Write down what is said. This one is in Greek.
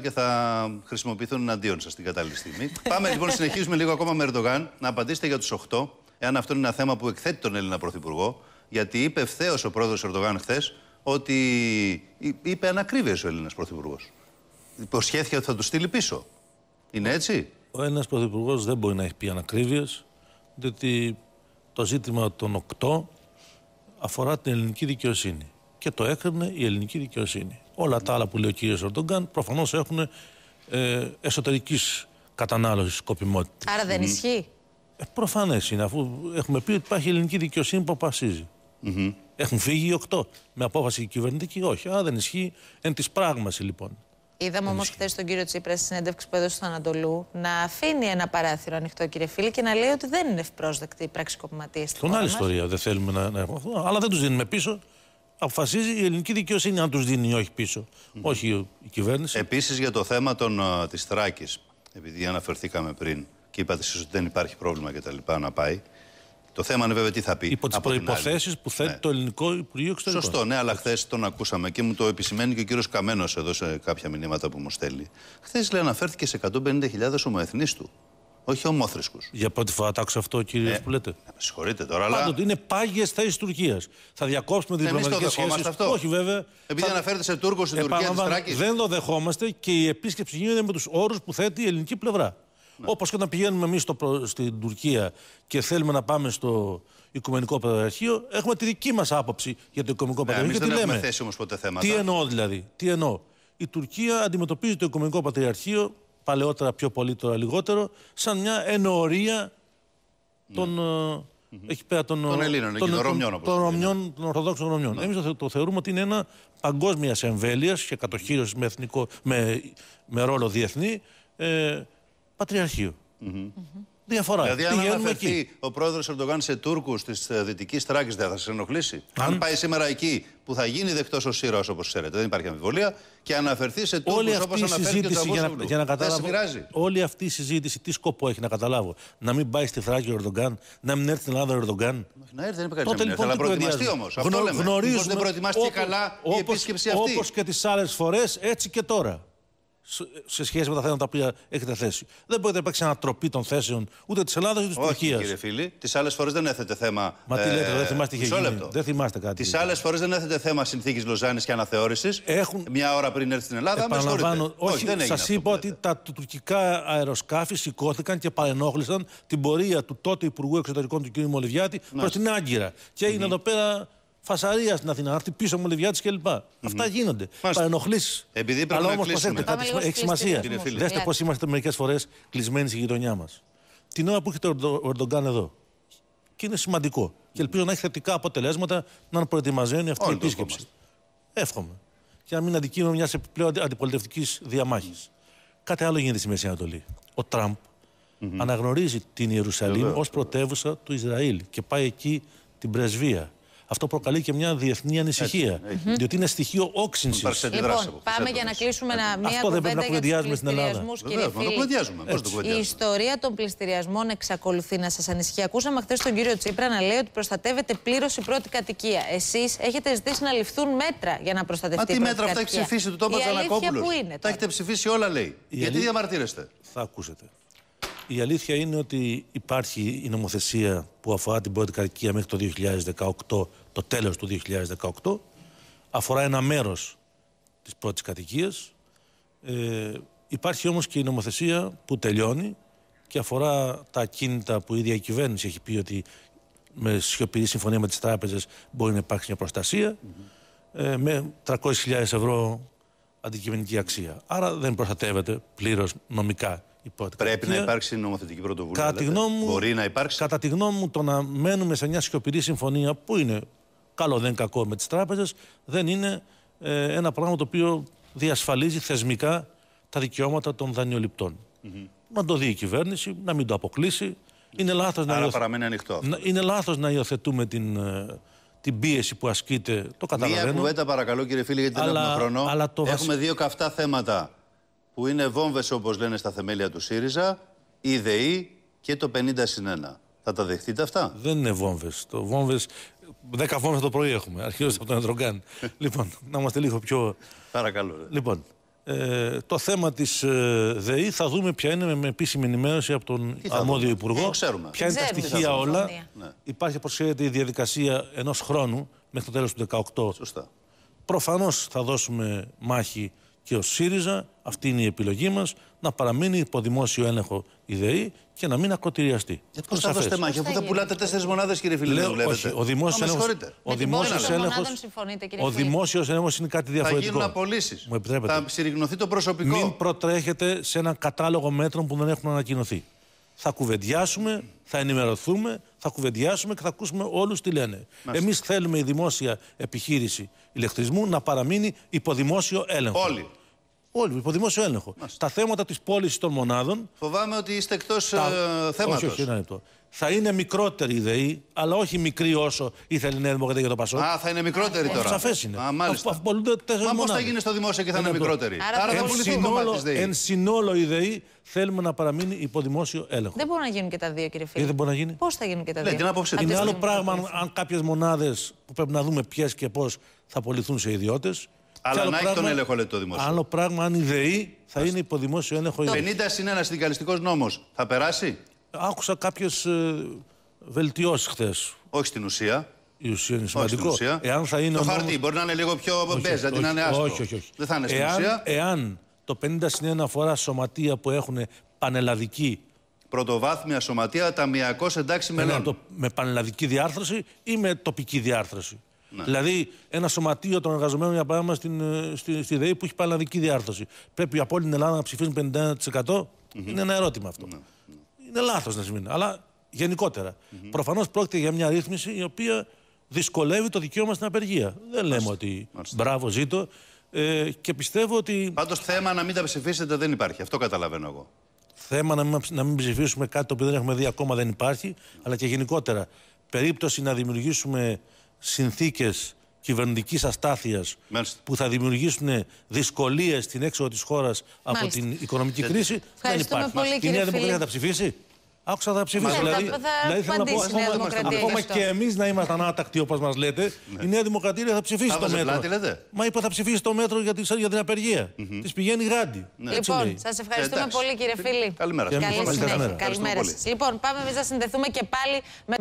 και θα χρησιμοποιηθούν εναντίον σας την κατάλληλη στιγμή. Πάμε λοιπόν, συνεχίζουμε λίγο ακόμα με Ερντογάν. Να απαντήσετε για τους 8, εάν αυτό είναι ένα θέμα που εκθέτει τον Έλληνα Πρωθυπουργό. Γιατί είπε ευθέως ο πρόεδρος Ερντογάν χθες ότι είπε ανακρίβειες ο Έλληνας Πρωθυπουργός. Υποσχέθηκε ότι θα τους στείλει πίσω. Είναι έτσι; Ο Έλληνας Πρωθυπουργός δεν μπορεί να έχει πει ανακρίβειες, διότι το ζήτημα των 8 αφορά την ελληνική δικαιοσύνη. Και το έκρινε η ελληνική δικαιοσύνη. Όλα τα άλλα που λέει ο κύριος Ερντογκάν προφανώς έχουν ε, εσωτερικής κατανάλωσης σκοπιμότητας. Άρα δεν ισχύει; Ε, Προφανές είναι, αφού έχουμε πει ότι υπάρχει ελληνική δικαιοσύνη που αποφασίζει. Έχουν φύγει οι οκτώ. Με απόφαση κυβερνητική, όχι. Άρα δεν ισχύει εν της πράγμαση λοιπόν. Είδαμε όμως χθες τον κύριο Τσίπρα στη συνέντευξη που έδωσε στο Ανατολού να αφήνει ένα παράθυρο ανοιχτό, κύριε Φίλη, και να λέει ότι δεν είναι ευπρόσδεκτη η πραξικοπηματία στην Τον άλλη ιστορία δεν θέλουμε να, να έχουμε αυτό. Αλλά δεν τους δίνουμε πίσω. Αποφασίζει η ελληνική δικαιοσύνη αν τους δίνει ή όχι πίσω. Όχι η κυβέρνηση. Επίσης για το θέμα της Θράκη, επειδή αναφερθήκαμε πριν και είπατε εσείς ότι δεν υπάρχει πρόβλημα κτλ. να πάει. Το θέμα είναι βέβαια τι θα πει. Υπό τις προποθέσει που θέτει Ναι. το ελληνικό Υπουργείο Εξωτερικών. Σωστό, ναι, αλλά χθες τον ακούσαμε και μου το επισημαίνει και ο κύριος Καμένος εδώ σε κάποια μηνύματα που μου στέλνει. Χθες λέει αναφέρθηκε σε 150.000 ομοεθνείς του. Όχι ομόθρησκου. Για πρώτη φορά το άκουσα αυτό, κύριε, Ε, που λέτε; Με συγχωρείτε τώρα, αλλά. Πάντοτε είναι πάγιες θέσεις Τουρκίας. Θα διακόψουμε Εμείς το διπλωματικές δεχόμαστε σχέσεις. αυτό. Όχι, βέβαια. Επειδή Θα- αναφέρεται σε Τούρκο στην Τουρκία της Επαναλαμβάνω, Θράκη. δεν το δεχόμαστε και η επίσκεψη γίνεται με τους όρους που θέτει η ελληνική πλευρά. Ναι. Όπως και όταν πηγαίνουμε εμείς στην Τουρκία και θέλουμε να πάμε στο Οικουμενικό Πατριαρχείο, έχουμε τη δική μας άποψη για το Οικουμενικό Ναι, εμείς Πατριαρχείο. δεν και τι έχουμε λέμε; θέσει όμως ποτέ θέματα. Τι εννοώ δηλαδή, τι εννοώ; Η Τουρκία αντιμετωπίζει το Οικουμενικό Πατριαρχείο, παλαιότερα πιο πολύ, τώρα λιγότερο, σαν μια ενορία των. ε, Εκεί πέρα των, Ναι. Των Ελλήνων, εκεί, των Ρωμιών, όπως των, το Ρωμιών, των Ορθοδόξων Ρωμιών. Εμείς το, θε- το θεωρούμε ότι είναι ένα παγκόσμιας εμβέλειας και κατοχήρωση με, εθνικό, με, με ρόλο διεθνή ε, πατριαρχείο. Διαφορά. Δηλαδή, αν Πηγαίνουμε αναφερθεί εκεί. ο πρόεδρος Ερντογάν σε Τούρκους της Δυτικής Θράκη, δεν θα σας ενοχλήσει. Αν... Αν- πάει σήμερα εκεί, που θα γίνει δεκτός ο Σύρο, όπως ξέρετε, δεν υπάρχει αμφιβολία, και αναφερθεί σε Τούρκους Όλη όπως αυτή η αναφέρει και ο συζήτηση για να, Τσαβούσογλου. για να Δεν καταλάβω. σε πειράζει. Όλη αυτή η συζήτηση τι σκοπό έχει να καταλάβω; Να μην πάει στη Θράκη ο Ερντογκάν, να μην έρθει στην Ελλάδα ο Ερντογκάν. Να έρθει, δεν είπε κανεί Τότε να μην έρθει, λοιπόν αλλά τι προετοιμαστεί κουβεντιάζουμε. όμως. Αυτό Γνω- λέμε. γνωρίζουμε Μήπως δεν προετοιμάστηκε όπως- καλά η όπως- επίσκεψη αυτή; Όπως και τις άλλες φορές, έτσι και τώρα. Σε- Σε σχέση με τα θέματα τα οποία έχετε θέσει. Δεν μπορεί να υπάρξει ανατροπή των θέσεων ούτε της Ελλάδας ούτε της Όχι, Τουρκίας. κύριε φίλοι. Τις άλλες φορές δεν έθετε θέμα. Μα τι λέτε, δεν θυμάστε τι είχε μισό γίνει. λεπτό. Δεν θυμάστε κάτι. Τις άλλες φορές δεν έθετε θέμα συνθήκης Λοζάνης και αναθεώρησης. Έχουν- Μια ώρα πριν έρθει στην Ελλάδα. Με συγχωρείτε. Επαναλαμβάνω, όχι, δεν έγινε σας αυτό είπα που ότι λέτε. τα του- τουρκικά αεροσκάφη σηκώθηκαν και παρενόχλησαν την πορεία του τότε Υπουργού Εξωτερικών του κ. Μολυβιάτη προς την Άγκυρα. Και έγινε εδώ πέρα φασαρίας στην Αθήνα, να έρθει πίσω ο Μολυβιάτη κλπ. Αυτά γίνονται. Παρενοχλήσεις. Επειδή πρέπει Αλλά να όμως κλείσουμε. προσέξτε, Πάμε κάτι λίγο έχει στους σημασία. πληστηριασμούς. Κύριε Δέστε Φιλιάδη. πώς είμαστε μερικές φορές κλεισμένοι στη γειτονιά μας. Την ώρα που έχετε ο Ερντο- ο Ερντογκάν εδώ. Και είναι σημαντικό. Και ελπίζω να έχει θετικά αποτελέσματα να προετοιμαζένει αυτή η Όλοι το επίσκεψη. Εύχομαι. Και να μην αντικείμενο μιας επιπλέον αντιπολιτευτικής διαμάχης. Κάτι άλλο γίνεται στη Μέση Ανατολή. Ο τραμπ αναγνωρίζει την Ιερουσαλήμ Βεβαίως. ως πρωτεύουσα του Ισραήλ και πάει εκεί την πρεσβεία. Αυτό προκαλεί και μια διεθνή ανησυχία. Διότι είναι στοιχείο όξυνσης. Υπάρξει αντιδράσει από Λοιπόν, αυτές πάμε τις για να έντονες. κλείσουμε ένα- μία Αυτό δεν πρέπει να κουβέντα για τους κουβεντιάζουμε στην Ελλάδα. πληστηριασμούς, κύριε Βεβαίως, μα το Φίλη. κουβεντιάζουμε. Πώς το Η κουβεντιάζουμε. ιστορία των πληστηριασμών εξακολουθεί να σας ανησυχεί. Ακούσαμε χθες τον κύριο Τσίπρα να λέει ότι προστατεύεται πλήρως η πρώτη κατοικία. Εσείς έχετε ζητήσει να ληφθούν μέτρα για να Μα προστατευτεί τι η πρώτη μέτρα αυτά έχει κατοικία. ψηφίσει του Τόπα Η αλήθεια Τζανακόπουλο. που είναι Τα τώρα. έχετε ψηφίσει όλα, λέει. Γιατί αλήθεια- διαμαρτύρεστε; Θα ακούσετε. Η αλήθεια είναι ότι υπάρχει η νομοθεσία που αφορά την πρώτη κατοικία μέχρι το 2018, το τέλος του 2018. Αφορά ένα μέρος της πρώτης κατοικίας. Ε, υπάρχει όμως και η νομοθεσία που τελειώνει και αφορά τα ακίνητα που η ίδια η κυβέρνηση έχει πει ότι με σιωπηρή συμφωνία με τις τράπεζες μπορεί να υπάρξει μια προστασία ε, με 300.000 ευρώ αντικειμενική αξία. Άρα δεν προστατεύεται πλήρως νομικά η πρώτη Πρέπει κατοικία. να υπάρξει νομοθετική πρωτοβουλία. Κατά τη λέτε. γνώμη μου, Μπορεί να υπάρξει; Κατά τη γνώμη μου, το να μένουμε σε μια σιωπηρή συμφωνία που είναι καλό δεν κακό με τις τράπεζες δεν είναι ε, ένα πράγμα το οποίο διασφαλίζει θεσμικά τα δικαιώματα των δανειοληπτών. Να το δει η κυβέρνηση, να μην το αποκλείσει. Είναι λάθος, να, Άρα υιοθε- παραμένει ανοιχτό. αυτό. να- είναι λάθος να υιοθετούμε την, ε, την πίεση που ασκείται. Το Μία καταλαβαίνω. κουβέντα παρακαλώ κύριε φίλε γιατί δεν Αλλά- έχουμε χρόνο. αλλά το βασι- Έχουμε δύο καυτά θέματα που είναι βόμβες όπως λένε στα θεμέλια του ΣΥΡΙΖΑ, η ΔΕΗ και το 50 συν 1. Θα τα δεχτείτε αυτά; Δεν είναι βόμβες. Το βόμβες, 10 βόμβες το πρωί έχουμε. Αρχίζω από τον Αντρογκάν. λοιπόν, να είμαστε λίγο πιο. Παρακαλώ. ρε. Λοιπόν, Ε, το θέμα της ε, ΔΕΗ θα δούμε ποια είναι με επίσημη ενημέρωση από τον θα αρμόδιο δούμε. Υπουργό. Το ξέρουμε. Ποια είναι τα Ξέρουμε. στοιχεία Τι θα όλα. δούμε. Ναι. Υπάρχει, όπως ξέρετε, η διαδικασία ενός χρόνου μέχρι το τέλος του 2018. Σωστά. Προφανώς θα δώσουμε μάχη και ως ΣΥΡΙΖΑ, αυτή είναι η επιλογή μας, να παραμείνει υπό δημόσιο έλεγχο η ΔΕΗ και να μην ακροτηριαστεί. Πώς Είναι θα σαφές. δώσετε μάχη, Πώς αφού θα θα πουλάτε τέσσερις μονάδες, κύριε φίλε, δεν Λέω, δουλεύετε. όχι, ο δημόσιος Μα με έλεγχο. συγχωρείτε. Ο Με την δημόσιος πώληση των έλεγχο. μονάδων συμφωνείτε, κύριε Ο Φίλη. δημόσιος έλεγχος είναι κάτι Θα διαφορετικό. γίνουν απολύσεις. Μου επιτρέπετε. Θα συρριγνωθεί το προσωπικό. Μην προτρέχετε σε έναν κατάλογο μέτρων που δεν έχουν ανακοινωθεί. Θα κουβεντιάσουμε, θα ενημερωθούμε, θα κουβεντιάσουμε και θα ακούσουμε όλους τι λένε. Εμείς θέλουμε η δημόσια επιχείρηση ηλεκτρισμού να παραμείνει υπό δημόσιο έλεγχο. Όλοι. Όλοι, υπό δημόσιο έλεγχο. Τα θέματα της πώλησης των μονάδων. Φοβάμαι ότι είστε εκτός τα- θέματος. Όχι, όχι, ένα λεπτό. Θα είναι μικρότερη η ΔΕΗ, αλλά όχι μικρή όσο ήθελε η Νέα Δημοκρατία για το Πασόκ. Α, θα είναι μικρότερη τώρα. Σαφές είναι. Α, μάλιστα. Αφού πωλούνται τέσσερις Μα πώς θα μονάδες. γίνει στο δημόσιο και θα Ένα είναι λεπτό. μικρότερη; Άρα Άρα θα θα Εν πουληθεί το κομμάτι συνόλο, της ΔΕΗ. εν συνόλο η ΔΕΗ θέλουμε να παραμείνει υπό δημόσιο έλεγχο. Δεν μπορούν να γίνουν και τα δύο, κύριε Φίλη. δεν μπορεί να γίνει; Πώς θα γίνουν και τα Ναι, δύο; την άποψή Από τους. τη Είναι άλλο στιγμή που πράγμα θα αν, αν κάποιες μονάδες που πρέπει να δούμε ποιες και πώς θα πωληθούν σε ιδιώτες. Αλλά να έχει τον έλεγχο, λέτε το δημόσιο. Άλλο πράγμα αν η ΔΕΗ θα είναι υπό δημόσιο έλεγχο. η ΔΕΗ. 50 συν ένας συνδικαλιστικός νόμος θα περάσει; Άκουσα κάποιες βελτιώσεις χθες. Όχι στην ουσία. Η ουσία είναι Όχι στην σημαντικό. ουσία. Εάν θα είναι το ο χαρτί νόμος- μπορεί να είναι λίγο πιο Όχι, μπέζ, αντί όχι, να είναι άσπρο. Όχι, όχι, όχι. Δεν θα είναι στην εάν, ουσία. Εάν το 50 συν 1 αφορά σωματεία που έχουν πανελλαδική Πρωτοβάθμια σωματεία, ταμιακό εντάξει με, μελών. το, με πανελλαδική διάρθρωση ή με τοπική διάρθρωση. Ναι. Δηλαδή, ένα σωματείο των εργαζομένων, για παράδειγμα, στην, ε, στη, στη ΔΕΗ που έχει πανελλαδική διάρθρωση. Πρέπει από όλη την Ελλάδα να ψηφίσουν 51%. Είναι ένα ερώτημα αυτό. Ναι, Είναι λάθος να σημαίνει. Αλλά γενικότερα. Προφανώς πρόκειται για μια ρύθμιση η οποία δυσκολεύει το δικαίωμα στην απεργία. Δεν λέμε ότι μπράβο, ζήτω. Ε, και πιστεύω ότι Πάντως θέμα να μην τα ψηφίσετε δεν υπάρχει. Αυτό καταλαβαίνω εγώ. θέμα να μην, να μην ψηφίσουμε κάτι το οποίο δεν έχουμε δει ακόμα δεν υπάρχει, αλλά και γενικότερα περίπτωση να δημιουργήσουμε συνθήκες κυβερνητικής αστάθειας Μάλιστα. που θα δημιουργήσουν δυσκολίες στην έξοδο της χώρας από Μάλιστα. την οικονομική κρίση δεν Ευχαριστούμε υπάρχει. πολύ, Η κύριε Νέα Δημοκρατία Φίλη. θα τα ψηφίσει; Άκουσα θα τα ψηφίσει. Ναι, δηλαδή, θα- θα δηλαδή θέλω να πω, απαντήσει η Νέα ακόμα, Δημοκρατία ακόμα γι' αυτό. και εμείς να είμαστε ανάτακτοι όπως μας λέτε, η Νέα Δημοκρατία θα ψηφίσει Θα το βάζε μέτρο. πλάτη, λέτε; Μα είπα θα ψηφίσει το μέτρο για, τη, για την απεργία. Της πηγαίνει γράντι. Έτσι Λοιπόν, λέει. σας ευχαριστούμε Εντάξει. πολύ, κύριε Φίλη. Καλημέρα σας. Καλή Καλημέρα. συνέχεια. Καλημέρα. Καλημέρα Ευχαριστούμε σας. Λοιπόν, πάμε εμείς να συνδεθούμε και πάλι με.